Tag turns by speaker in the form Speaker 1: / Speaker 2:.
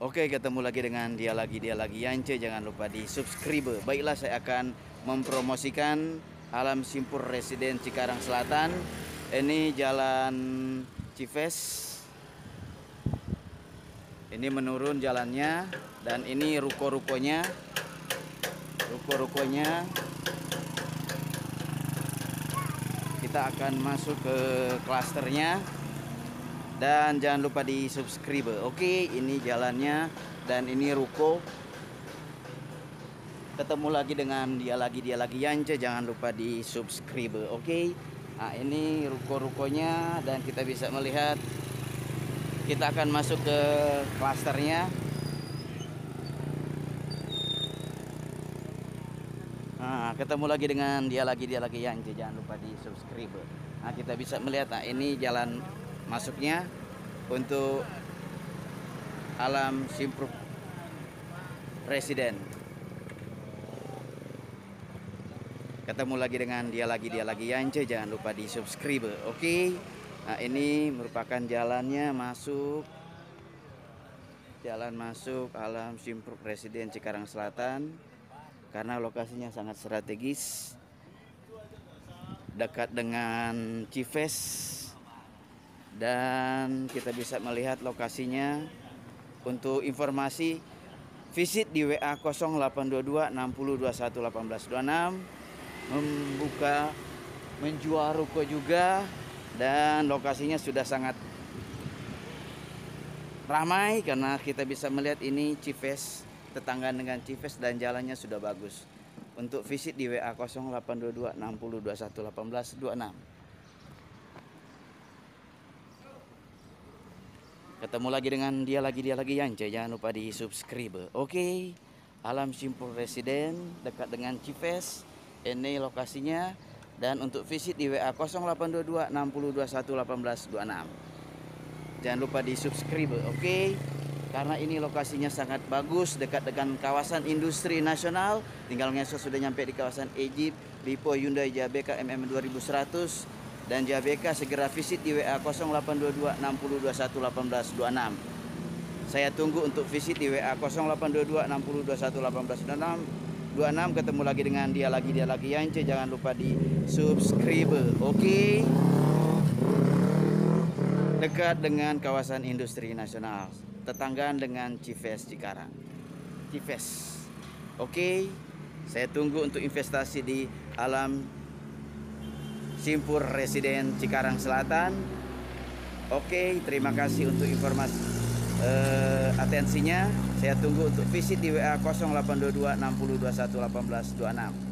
Speaker 1: Oke, ketemu lagi dengan dia lagi dia lagi Yance. Jangan lupa di subscribe. Baiklah, saya akan mempromosikan Alam Simpur Residen Cikarang Selatan. Ini Jalan Cives. Ini menurun jalannya dan ini ruko-rukonya. Ruko-rukonya. Kita akan masuk ke klasternya dan jangan lupa di subscribe. Oke ini jalannya. Dan ini ruko. Ketemu lagi dengan dia lagi dia lagi Yance. Jangan lupa di subscribe. Oke nah ini ruko-rukonya. Dan kita bisa melihat kita akan masuk ke klasternya. Nah, ketemu lagi dengan dia lagi dia lagi Yance. Jangan lupa di subscribe. Nah, kita bisa melihat nah ini jalan masuknya untuk alam simprup residen ketemu lagi dengan dia lagi dia lagi. Yance jangan lupa di subscribe oke? Okay? nah ini merupakan jalannya masuk. Jalan masuk alam simprup residen Cikarang Selatan. Karena lokasinya sangat strategis. Dekat dengan Cives dan kita bisa melihat lokasinya. Untuk informasi visit di WA 0822 6021 1826 membuka menjual ruko juga. Dan lokasinya sudah sangat ramai karena kita bisa melihat ini Cives tetangga dengan Cives dan jalannya sudah bagus. Untuk visit di WA 0822 6021 Ketemu lagi dengan dia lagi dia lagi Yance. Jangan lupa di subscribe. Oke. Okay. Alam Simpul Residen dekat dengan Cives. Ini lokasinya dan untuk visit di WA 0822 6021 1826. Jangan lupa di subscribe. Oke. Okay. Karena ini lokasinya sangat bagus dekat dengan kawasan industri nasional. Tinggal ngesos sudah nyampe di kawasan Egypt, Lipo Hyundai Jabeka MM 2100 dan JBK segera visit di WA 0822 6021 1826. Saya tunggu untuk visit di WA 0822 6021 1826. 26 ketemu lagi dengan dia lagi dia lagi Yance jangan lupa di subscribe oke okay? dekat dengan kawasan industri nasional tetanggaan dengan Cives Cikarang Cives oke okay? saya tunggu untuk investasi di alam Simpur Residen Cikarang Selatan. Oke, terima kasih untuk informasi uh, atensinya. Saya tunggu untuk visit di WA 0822 6021 1826.